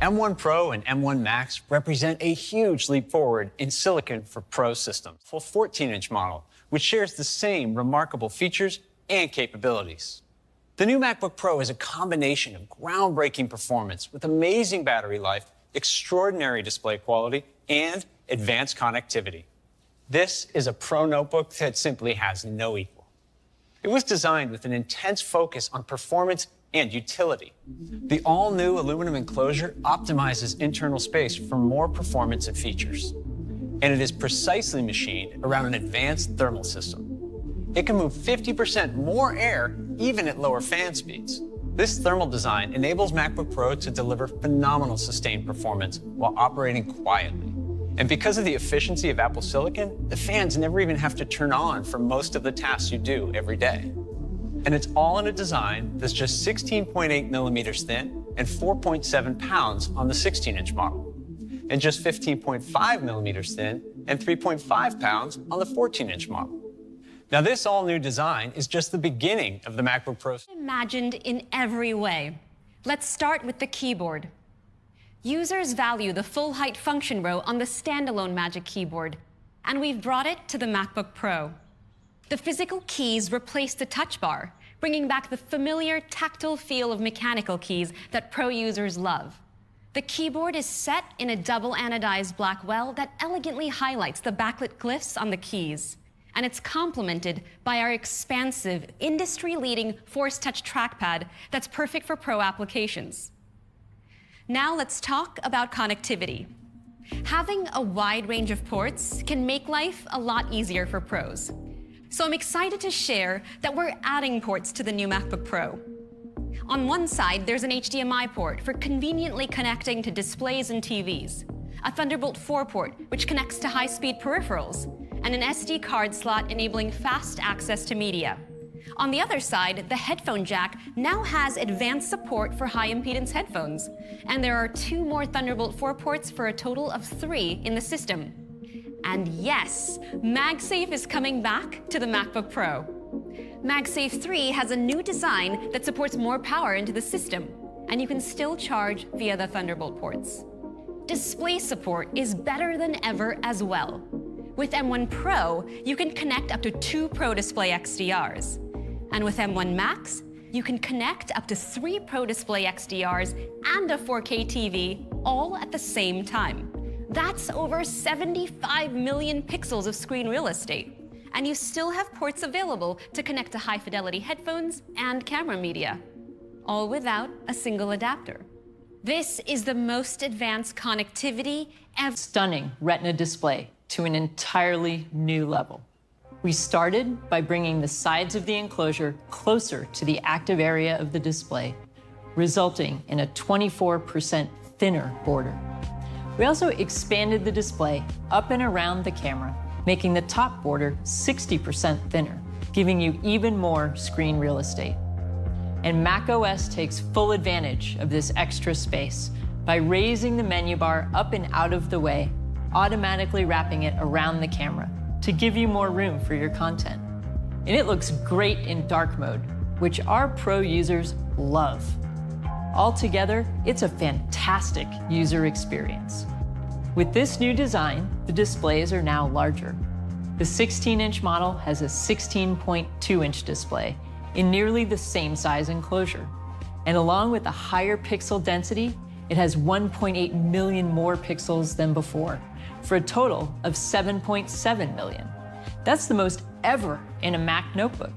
M1 Pro and M1 Max represent a huge leap forward in silicon for Pro systems. Full 14-inch model, which shares the same remarkable features and capabilities. The new MacBook Pro is a combination of groundbreaking performance with amazing battery life, extraordinary display quality, and advanced connectivity. This is a Pro notebook that simply has no equal. It was designed with an intense focus on performance and utility. The all new aluminum enclosure optimizes internal space for more performance and features. And it is precisely machined around an advanced thermal system. It can move 50% more air even at lower fan speeds. This thermal design enables MacBook Pro to deliver phenomenal sustained performance while operating quietly. And because of the efficiency of Apple Silicon, the fans never even have to turn on for most of the tasks you do every day. And it's all in a design that's just 16.8 millimeters thin and 4.7 pounds on the 16-inch model, and just 15.5 millimeters thin and 3.5 pounds on the 14-inch model. Now, this all new design is just the beginning of the MacBook Pro. Imagined in every way. Let's start with the keyboard. Users value the full height function row on the standalone Magic Keyboard, and we've brought it to the MacBook Pro. The physical keys replace the touch bar, bringing back the familiar tactile feel of mechanical keys that Pro users love. The keyboard is set in a double anodized black well that elegantly highlights the backlit glyphs on the keys and it's complemented by our expansive, industry-leading Force Touch trackpad that's perfect for pro applications. Now let's talk about connectivity. Having a wide range of ports can make life a lot easier for pros. So I'm excited to share that we're adding ports to the new MacBook Pro. On one side, there's an HDMI port for conveniently connecting to displays and TVs, a Thunderbolt 4 port, which connects to high-speed peripherals, and an SD card slot enabling fast access to media. On the other side, the headphone jack now has advanced support for high impedance headphones, and there are two more Thunderbolt 4 ports for a total of three in the system. And yes, MagSafe is coming back to the MacBook Pro. MagSafe 3 has a new design that supports more power into the system, and you can still charge via the Thunderbolt ports. Display support is better than ever as well. With M1 Pro, you can connect up to two Pro Display XDRs. And with M1 Max, you can connect up to three Pro Display XDRs and a 4K TV all at the same time. That's over 75 million pixels of screen real estate. And you still have ports available to connect to high fidelity headphones and camera media, all without a single adapter. This is the most advanced connectivity ever. Stunning Retina display to an entirely new level. We started by bringing the sides of the enclosure closer to the active area of the display, resulting in a 24% thinner border. We also expanded the display up and around the camera, making the top border 60% thinner, giving you even more screen real estate. And macOS takes full advantage of this extra space by raising the menu bar up and out of the way automatically wrapping it around the camera to give you more room for your content. And it looks great in dark mode, which our pro users love. Altogether, it's a fantastic user experience. With this new design, the displays are now larger. The 16-inch model has a 16.2-inch display in nearly the same size enclosure. And along with a higher pixel density, it has 1.8 million more pixels than before, for a total of 7.7 million. That's the most ever in a Mac notebook.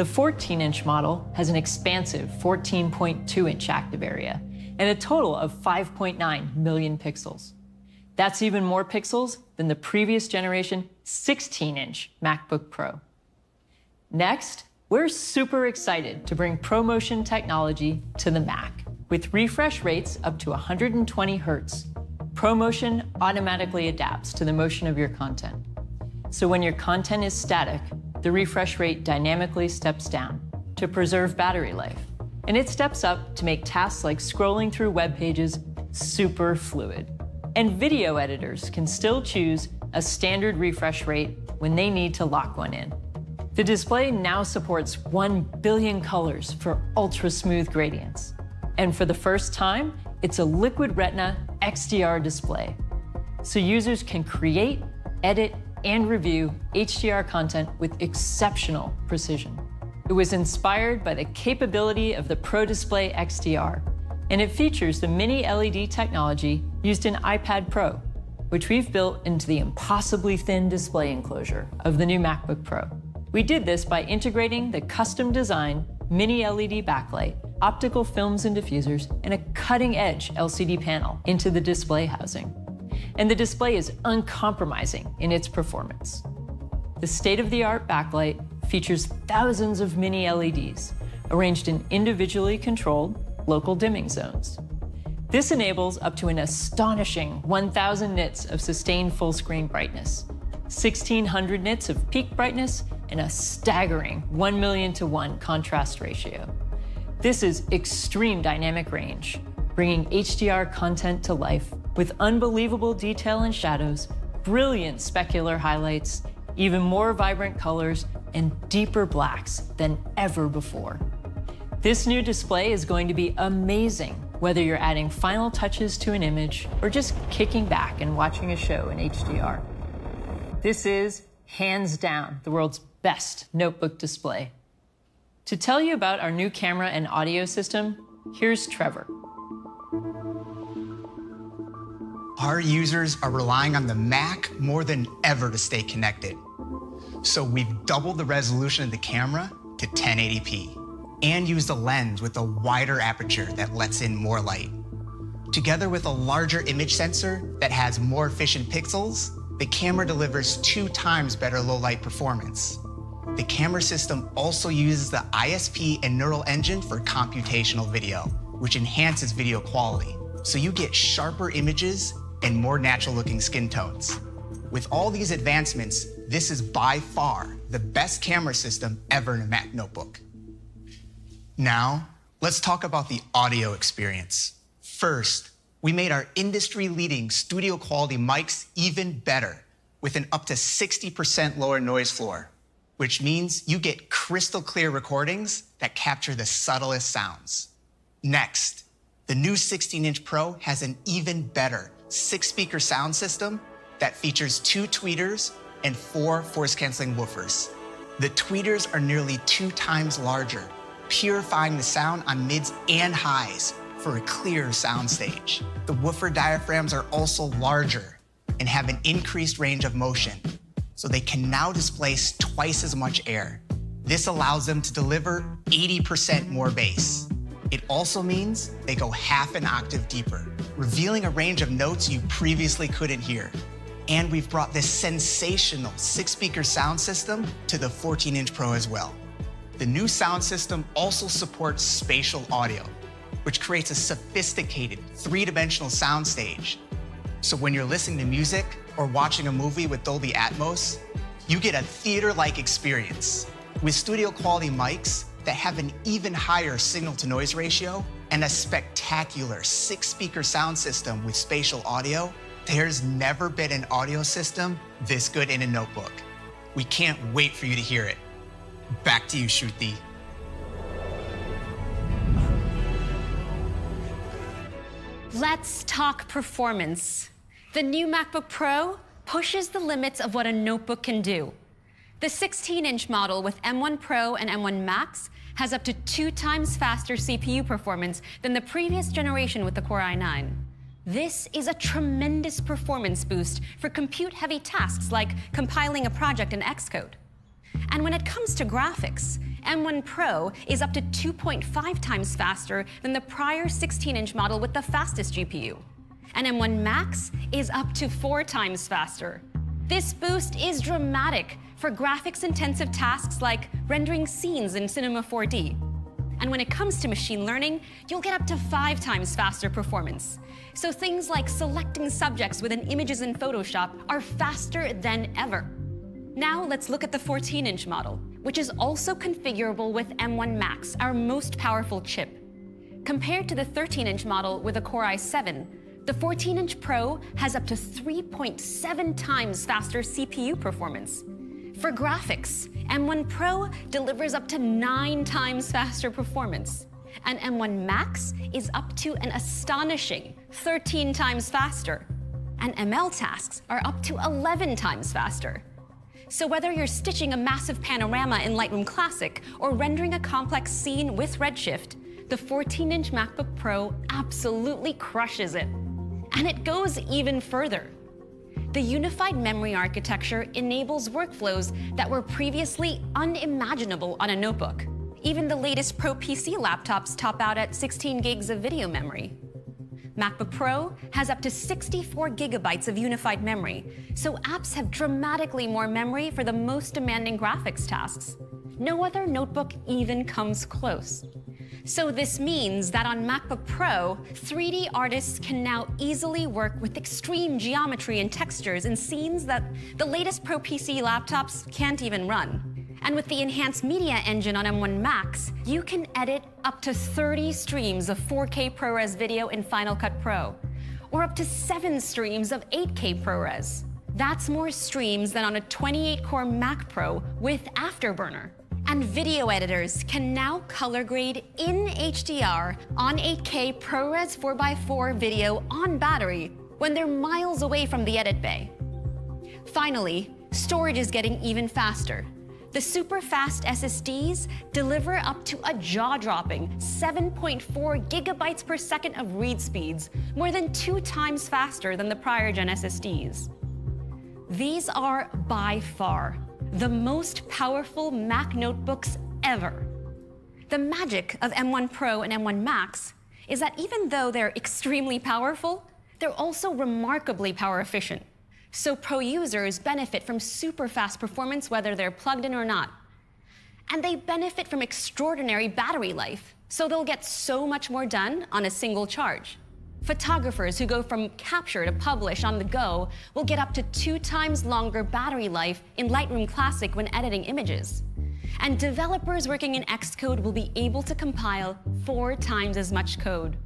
The 14-inch model has an expansive 14.2-inch active area and a total of 5.9 million pixels. That's even more pixels than the previous generation 16-inch MacBook Pro. Next, we're super excited to bring ProMotion technology to the Mac with refresh rates up to 120 hertz ProMotion automatically adapts to the motion of your content. So when your content is static, the refresh rate dynamically steps down to preserve battery life. And it steps up to make tasks like scrolling through web pages super fluid. And video editors can still choose a standard refresh rate when they need to lock one in. The display now supports 1 billion colors for ultra smooth gradients. And for the first time, It's a Liquid Retina XDR display, so users can create, edit, and review HDR content with exceptional precision. It was inspired by the capability of the Pro Display XDR, and it features the mini LED technology used in iPad Pro, which we've built into the impossibly thin display enclosure of the new MacBook Pro. We did this by integrating the custom design mini LED backlight, optical films and diffusers, and a cutting edge LCD panel into the display housing. And the display is uncompromising in its performance. The state of the art backlight features thousands of mini LEDs arranged in individually controlled local dimming zones. This enables up to an astonishing 1,000 nits of sustained full screen brightness, 1,600 nits of peak brightness, and a staggering 1 million to 1 contrast ratio. This is extreme dynamic range, bringing HDR content to life with unbelievable detail and shadows, brilliant specular highlights, even more vibrant colors, and deeper blacks than ever before. This new display is going to be amazing whether you're adding final touches to an image or just kicking back and watching a show in HDR. This is, hands down, the world's best notebook display. To tell you about our new camera and audio system, here's Trevor. Our users are relying on the Mac more than ever to stay connected. So we've doubled the resolution of the camera to 1080p and used a lens with a wider aperture that lets in more light. Together with a larger image sensor that has more efficient pixels, the camera delivers two times better low light performance. The camera system also uses the ISP and neural engine for computational video, which enhances video quality. So you get sharper images and more natural looking skin tones. With all these advancements, this is by far the best camera system ever in a Mac notebook. Now, let's talk about the audio experience. First, we made our industry leading studio quality mics even better with an up to 60% lower noise floor, which means you get crystal clear recordings that capture the subtlest sounds. Next, the new 16 inch Pro has an even better six speaker sound system that features two tweeters and four force canceling woofers. The tweeters are nearly two times larger purifying the sound on mids and highs for a clear soundstage. The woofer diaphragms are also larger and have an increased range of motion, so they can now displace twice as much air. This allows them to deliver 80% more bass. It also means they go half an octave deeper, revealing a range of notes you previously couldn't hear. And we've brought this sensational six speaker sound system to the 14 inch Pro as well. The new sound system also supports spatial audio, which creates a sophisticated three-dimensional soundstage. So when you're listening to music or watching a movie with Dolby Atmos, you get a theater-like experience. With studio quality mics that have an even higher signal to noise ratio and a spectacular six speaker sound system with spatial audio, there's never been an audio system this good in a notebook. We can't wait for you to hear it. Back to you, Shruti. Let's talk performance. The new MacBook Pro pushes the limits of what a notebook can do. The 16-inch model with M1 Pro and M1 Max has up to two times faster CPU performance than the previous generation with the Core i9. This is a tremendous performance boost for compute-heavy tasks like compiling a project in Xcode. And when it comes to graphics, M1 Pro is up to 2.5 times faster than the prior 16-inch model with the fastest GPU. And M1 Max is up to four times faster. This boost is dramatic for graphics-intensive tasks like rendering scenes in Cinema 4D. And when it comes to machine learning, you'll get up to five times faster performance. So things like selecting subjects within images in Photoshop are faster than ever. Now let's look at the 14-inch model, which is also configurable with M1 Max, our most powerful chip. Compared to the 13-inch model with a Core i7, the 14-inch Pro has up to 3.7 times faster CPU performance. For graphics, M1 Pro delivers up to nine times faster performance. and M1 Max is up to an astonishing 13 times faster, and ML tasks are up to 11 times faster. So whether you're stitching a massive panorama in Lightroom Classic or rendering a complex scene with Redshift, the 14-inch MacBook Pro absolutely crushes it. And it goes even further. The unified memory architecture enables workflows that were previously unimaginable on a notebook. Even the latest Pro PC laptops top out at 16 gigs of video memory. MacBook Pro has up to 64 gigabytes of unified memory, so apps have dramatically more memory for the most demanding graphics tasks. No other notebook even comes close. So this means that on MacBook Pro, 3D artists can now easily work with extreme geometry and textures in scenes that the latest Pro PC laptops can't even run. And with the enhanced media engine on M1 Max, you can edit up to 30 streams of 4K ProRes video in Final Cut Pro, or up to 7 streams of 8K ProRes. That's more streams than on a 28-core Mac Pro with Afterburner. And video editors can now color grade in HDR on 8K ProRes 4x4 video on battery when they're miles away from the edit bay. Finally, storage is getting even faster. The super fast SSDs deliver up to a jaw-dropping 7.4 gigabytes per second of read speeds, more than two times faster than the prior gen SSDs. These are by far the most powerful Mac notebooks ever. The magic of M1 Pro and M1 Max is that even though they're extremely powerful, they're also remarkably power efficient. So Pro users benefit from super fast performance whether they're plugged in or not. And they benefit from extraordinary battery life, so they'll get so much more done on a single charge. Photographers who go from capture to publish on the go will get up to two times longer battery life in Lightroom Classic when editing images. And developers working in Xcode will be able to compile four times as much code.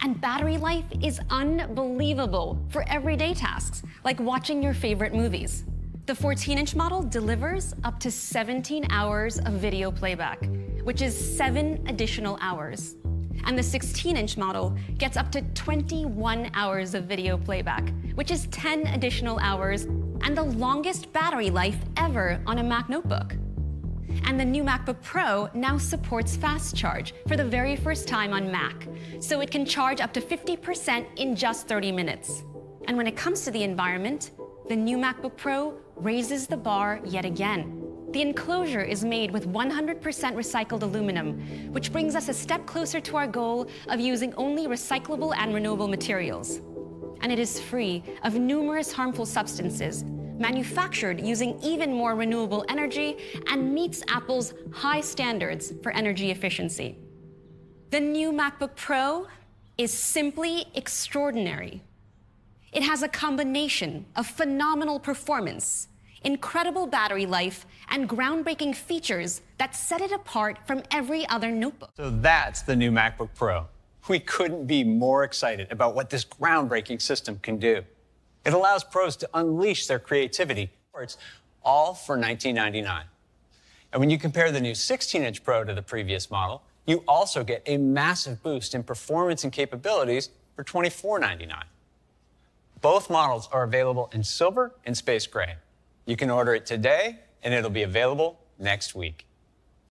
And battery life is unbelievable for everyday tasks, like watching your favorite movies. The 14-inch model delivers up to 17 hours of video playback, which is seven additional hours and the 16-inch model gets up to 21 hours of video playback, which is 10 additional hours and the longest battery life ever on a Mac notebook. And the new MacBook Pro now supports fast charge for the very first time on Mac, so it can charge up to 50% in just 30 minutes. And when it comes to the environment, the new MacBook Pro raises the bar yet again. The enclosure is made with 100% recycled aluminum, which brings us a step closer to our goal of using only recyclable and renewable materials. And it is free of numerous harmful substances, manufactured using even more renewable energy, and meets Apple's high standards for energy efficiency. The new MacBook Pro is simply extraordinary. It has a combination of phenomenal performance incredible battery life, and groundbreaking features that set it apart from every other notebook. So that's the new MacBook Pro. We couldn't be more excited about what this groundbreaking system can do. It allows pros to unleash their creativity, all for $19.99. And when you compare the new 16-inch Pro to the previous model, you also get a massive boost in performance and capabilities for $24.99. Both models are available in silver and space gray. You can order it today, and it'll be available next week.